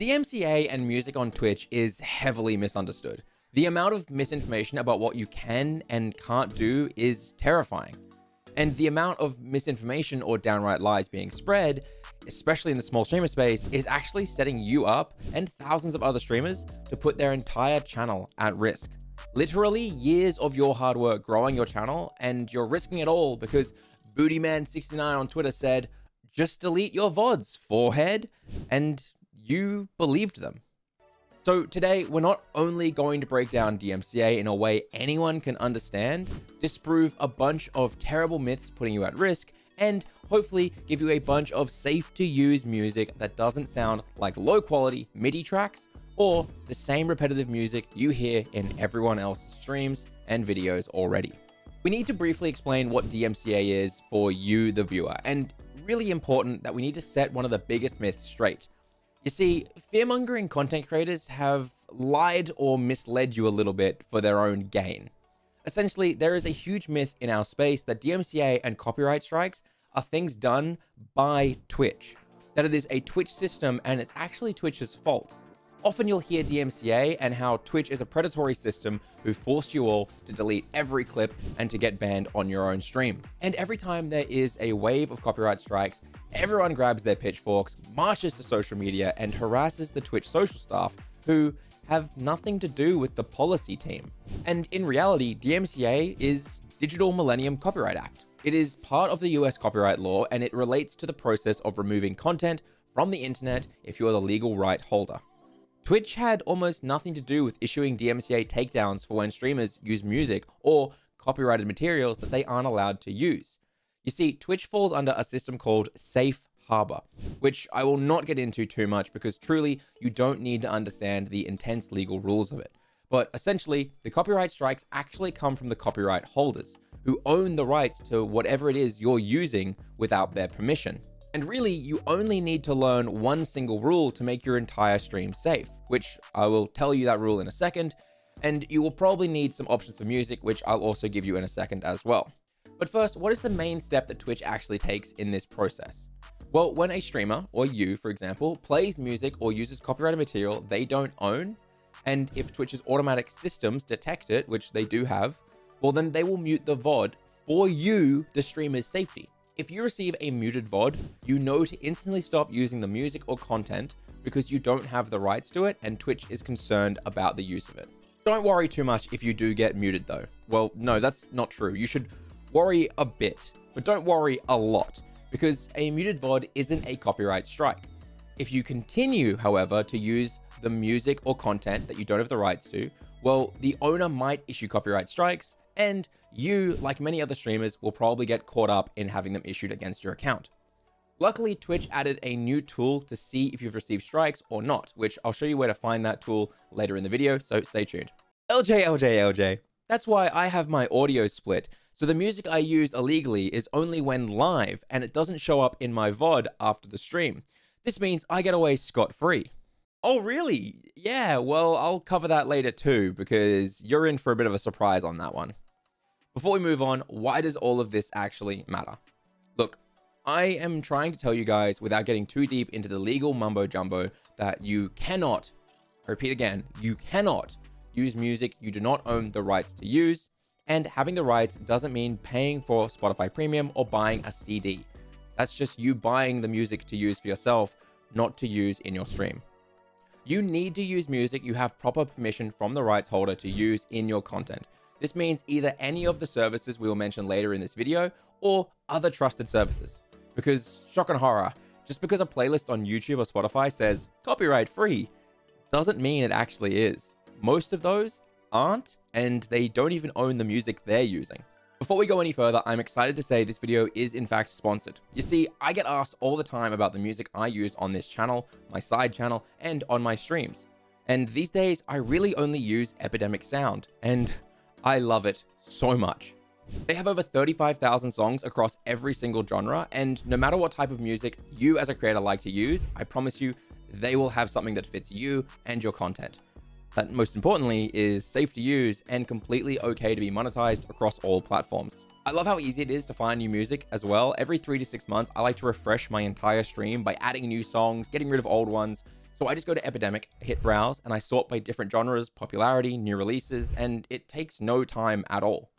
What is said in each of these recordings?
DMCA and music on Twitch is heavily misunderstood. The amount of misinformation about what you can and can't do is terrifying. And the amount of misinformation or downright lies being spread, especially in the small streamer space, is actually setting you up and thousands of other streamers to put their entire channel at risk. Literally years of your hard work growing your channel, and you're risking it all because Bootyman69 on Twitter said, just delete your VODs, forehead, and you believed them. So today, we're not only going to break down DMCA in a way anyone can understand, disprove a bunch of terrible myths putting you at risk, and hopefully give you a bunch of safe to use music that doesn't sound like low quality MIDI tracks or the same repetitive music you hear in everyone else's streams and videos already. We need to briefly explain what DMCA is for you, the viewer, and really important that we need to set one of the biggest myths straight, you see, fearmongering content creators have lied or misled you a little bit for their own gain. Essentially, there is a huge myth in our space that DMCA and copyright strikes are things done by Twitch, that it is a Twitch system and it's actually Twitch's fault. Often you'll hear DMCA and how Twitch is a predatory system who forced you all to delete every clip and to get banned on your own stream. And every time there is a wave of copyright strikes, everyone grabs their pitchforks, marches to social media, and harasses the Twitch social staff who have nothing to do with the policy team. And in reality, DMCA is Digital Millennium Copyright Act. It is part of the US copyright law and it relates to the process of removing content from the internet if you are the legal right holder. Twitch had almost nothing to do with issuing DMCA takedowns for when streamers use music or copyrighted materials that they aren't allowed to use. You see, Twitch falls under a system called Safe Harbor, which I will not get into too much because truly you don't need to understand the intense legal rules of it. But essentially, the copyright strikes actually come from the copyright holders, who own the rights to whatever it is you're using without their permission. And really, you only need to learn one single rule to make your entire stream safe, which I will tell you that rule in a second, and you will probably need some options for music, which I'll also give you in a second as well. But first, what is the main step that Twitch actually takes in this process? Well, when a streamer, or you for example, plays music or uses copyrighted material they don't own, and if Twitch's automatic systems detect it, which they do have, well then they will mute the VOD for you, the streamer's safety. If you receive a muted VOD, you know to instantly stop using the music or content because you don't have the rights to it and Twitch is concerned about the use of it. Don't worry too much if you do get muted though. Well, no, that's not true. You should worry a bit, but don't worry a lot because a muted VOD isn't a copyright strike. If you continue, however, to use the music or content that you don't have the rights to, well, the owner might issue copyright strikes and you, like many other streamers, will probably get caught up in having them issued against your account. Luckily, Twitch added a new tool to see if you've received strikes or not, which I'll show you where to find that tool later in the video, so stay tuned. Eljay, Eljay, Eljay. That's why I have my audio split, so the music I use illegally is only when live, and it doesn't show up in my VOD after the stream. This means I get away scot-free. Oh, really? Yeah, well, I'll cover that later too, because you're in for a bit of a surprise on that one. Before we move on, why does all of this actually matter? Look, I am trying to tell you guys without getting too deep into the legal mumbo jumbo that you cannot, repeat again, you cannot use music you do not own the rights to use. And having the rights doesn't mean paying for Spotify Premium or buying a CD. That's just you buying the music to use for yourself, not to use in your stream. You need to use music you have proper permission from the rights holder to use in your content. This means either any of the services we will mention later in this video or other trusted services. Because, shock and horror, just because a playlist on YouTube or Spotify says copyright free doesn't mean it actually is. Most of those aren't, and they don't even own the music they're using. Before we go any further, I'm excited to say this video is in fact sponsored. You see, I get asked all the time about the music I use on this channel, my side channel, and on my streams. And these days, I really only use Epidemic Sound, and I love it so much. They have over 35,000 songs across every single genre, and no matter what type of music you as a creator like to use, I promise you, they will have something that fits you and your content. That most importantly is safe to use and completely okay to be monetized across all platforms. I love how easy it is to find new music as well. Every three to six months, I like to refresh my entire stream by adding new songs, getting rid of old ones, So I just go to Epidemic, hit browse, and I sort by different genres, popularity, new releases, and it takes no time at all.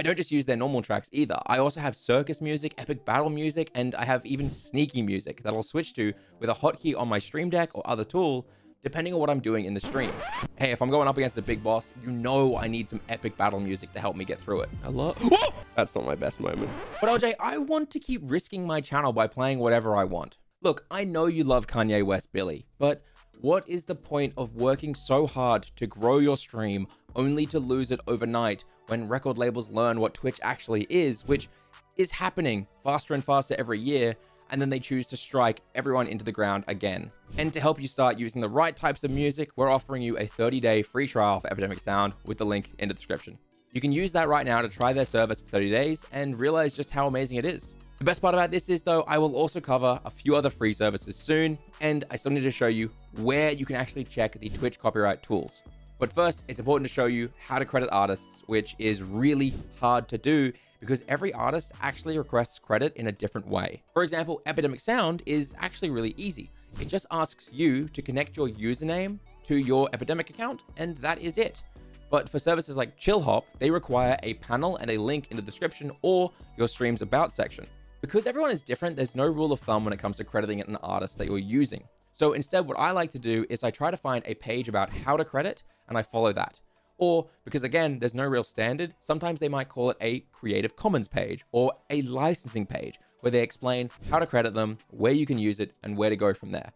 I don't just use their normal tracks either. I also have circus music, epic battle music, and I have even sneaky music that I'll switch to with a hotkey on my Stream Deck or other tool, depending on what I'm doing in the stream. Hey, if I'm going up against a big boss, you know I need some epic battle music to help me get through it. Hello? That's not my best moment. But Eljay, I want to keep risking my channel by playing whatever I want. Look, I know you love Kanye West Billy, but what is the point of working so hard to grow your stream only to lose it overnight when record labels learn what Twitch actually is, which is happening faster and faster every year, and then they choose to strike everyone into the ground again. And to help you start using the right types of music, we're offering you a 30-day free trial for Epidemic Sound with the link in the description. You can use that right now to try their service for 30 days and realize just how amazing it is. The best part about this is though, I will also cover a few other free services soon, and I still need to show you where you can actually check the Twitch copyright tools. But first, it's important to show you how to credit artists, which is really hard to do because every artist actually requests credit in a different way. For example, Epidemic Sound is actually really easy. It just asks you to connect your username to your Epidemic account, and that is it. But for services like ChillHop, they require a panel and a link in the description or your stream's about section. Because everyone is different, there's no rule of thumb when it comes to crediting an artist that you're using. So instead, what I like to do is I try to find a page about how to credit and I follow that. Or because again, there's no real standard, sometimes they might call it a Creative Commons page or a licensing page where they explain how to credit them, where you can use it, and where to go from there.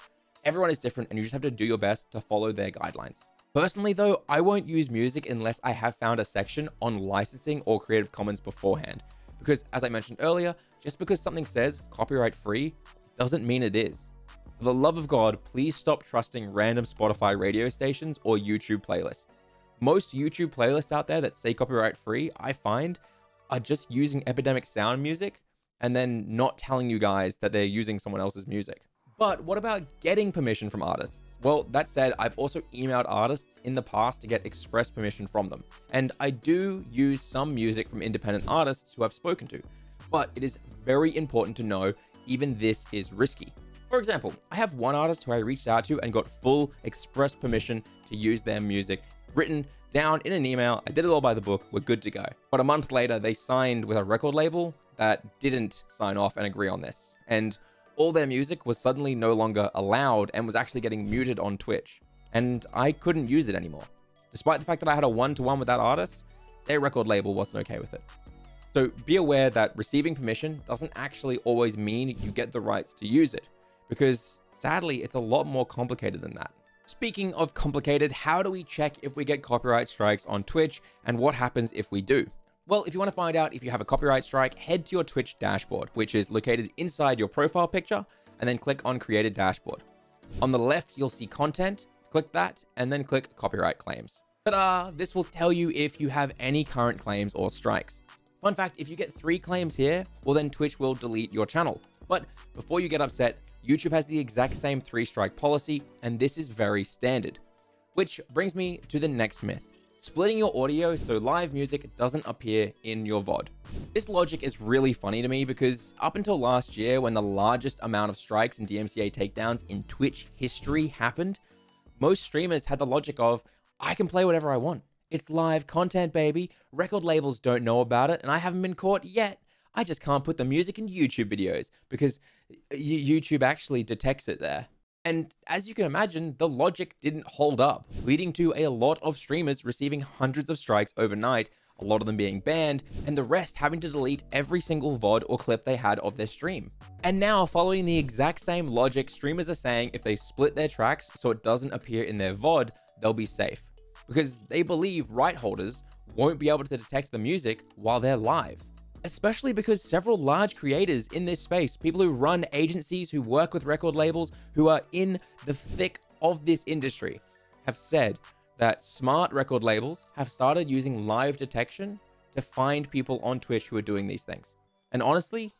Everyone is different and you just have to do your best to follow their guidelines. Personally though, I won't use music unless I have found a section on licensing or Creative Commons beforehand. Because as I mentioned earlier, just because something says copyright free doesn't mean it is. For the love of God, please stop trusting random Spotify radio stations or YouTube playlists. Most YouTube playlists out there that say copyright free, I find, are just using Epidemic Sound music and then not telling you guys that they're using someone else's music. But what about getting permission from artists? Well, that said, I've also emailed artists in the past to get express permission from them. And I do use some music from independent artists who I've spoken to. But it is very important to know even this is risky. For example, I have one artist who I reached out to and got full express permission to use their music written down in an email. I did it all by the book. We're good to go. But a month later, they signed with a record label that didn't sign off and agree on this. And all their music was suddenly no longer allowed and was actually getting muted on Twitch. And I couldn't use it anymore. Despite the fact that I had a one to one with that artist, their record label wasn't okay with it. So be aware that receiving permission doesn't actually always mean you get the rights to use it because sadly, it's a lot more complicated than that. Speaking of complicated, how do we check if we get copyright strikes on Twitch and what happens if we do? Well, if you want to find out if you have a copyright strike, head to your Twitch dashboard, which is located inside your profile picture, and then click on Creator Dashboard. On the left, you'll see content, click that, and then click Copyright Claims. Ta-da! This will tell you if you have any current claims or strikes. Fun fact, if you get three claims here, well then Twitch will delete your channel. But before you get upset, YouTube has the exact same three strike policy, and this is very standard. Which brings me to the next myth. Splitting your audio so live music doesn't appear in your VOD. This logic is really funny to me because up until last year when the largest amount of strikes and DMCA takedowns in Twitch history happened, most streamers had the logic of, I can play whatever I want. It's live content, baby. Record labels don't know about it, and I haven't been caught yet. I just can't put the music in YouTube videos because YouTube actually detects it there. And as you can imagine, the logic didn't hold up, leading to a lot of streamers receiving hundreds of strikes overnight, a lot of them being banned, and the rest having to delete every single VOD or clip they had of their stream. And now, following the exact same logic, streamers are saying if they split their tracks so it doesn't appear in their VOD, they'll be safe. Because they believe right holders won't be able to detect the music while they're live especially because several large creators in this space, people who run agencies, who work with record labels, who are in the thick of this industry, have said that smart record labels have started using live detection to find people on Twitch who are doing these things. And honestly,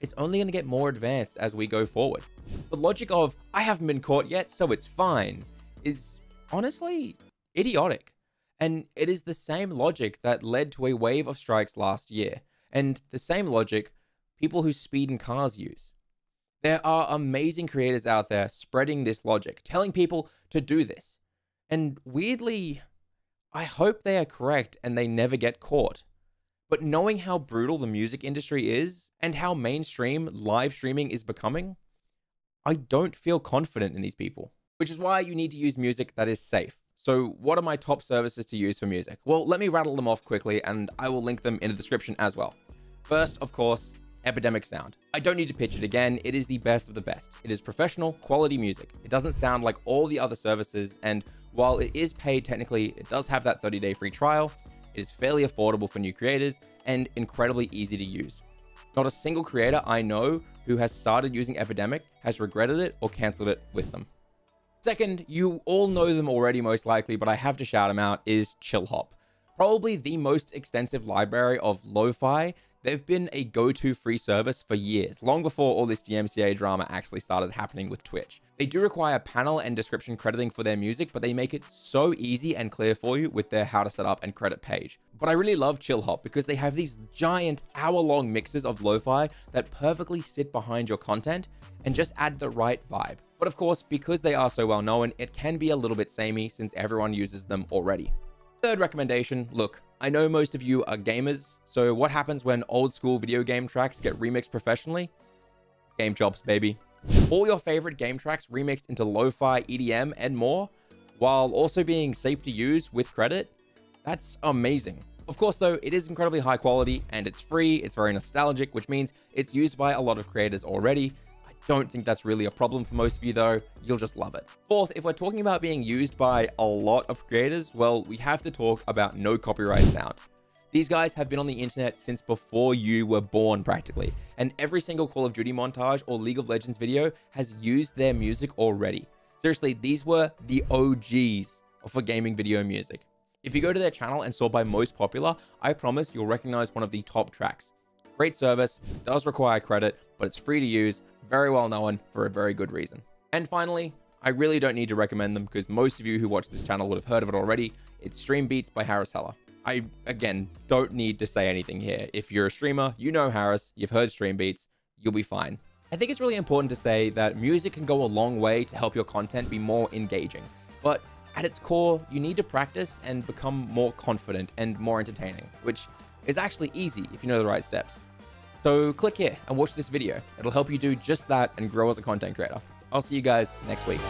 it's only going to get more advanced as we go forward. The logic of, I haven't been caught yet, so it's fine, is honestly idiotic. And it is the same logic that led to a wave of strikes last year and the same logic people who speed in cars use. There are amazing creators out there spreading this logic, telling people to do this. And weirdly, I hope they are correct and they never get caught. But knowing how brutal the music industry is and how mainstream live streaming is becoming, I don't feel confident in these people, which is why you need to use music that is safe. So, what are my top services to use for music? Well, let me rattle them off quickly and I will link them in the description as well. First, of course, Epidemic Sound. I don't need to pitch it again, it is the best of the best. It is professional, quality music. It doesn't sound like all the other services, and while it is paid technically, it does have that 30 day free trial. It is fairly affordable for new creators and incredibly easy to use. Not a single creator I know who has started using Epidemic has regretted it or cancelled it with them. Second, you all know them already most likely, but I have to shout them out, is ChillHop. Probably the most extensive library of lo-fi They've been a go-to free service for years, long before all this DMCA drama actually started happening with Twitch. They do require panel and description crediting for their music, but they make it so easy and clear for you with their how to set up and credit page. But I really love ChillHop because they have these giant hour-long mixes of lo-fi that perfectly sit behind your content and just add the right vibe. But of course, because they are so well known, it can be a little bit samey since everyone uses them already. Third recommendation, look, I know most of you are gamers, so what happens when old school video game tracks get remixed professionally? Game Chops, baby. All your favorite game tracks remixed into lo-fi, EDM, and more, while also being safe to use with credit? That's amazing. Of course, though, it is incredibly high quality and it's free, it's very nostalgic, which means it's used by a lot of creators already, don't think that's really a problem for most of you though, you'll just love it. Fourth, if we're talking about being used by a lot of creators, well, we have to talk about no copyright sound. These guys have been on the internet since before you were born practically, and every single Call of Duty montage or League of Legends video has used their music already. Seriously, these were the OGs for gaming video music. If you go to their channel and sort by most popular, I promise you'll recognize one of the top tracks. Great service, does require credit, but it's free to use, very well known for a very good reason. And finally, I really don't need to recommend them because most of you who watch this channel would have heard of it already. It's Stream Beats by Harris Heller. I, again, don't need to say anything here. If you're a streamer, you know Harris, you've heard Stream Beats, you'll be fine. I think it's really important to say that music can go a long way to help your content be more engaging. But at its core, you need to practice and become more confident and more entertaining, which is actually easy if you know the right steps. So click here and watch this video. It'll help you do just that and grow as a content creator. I'll see you guys next week.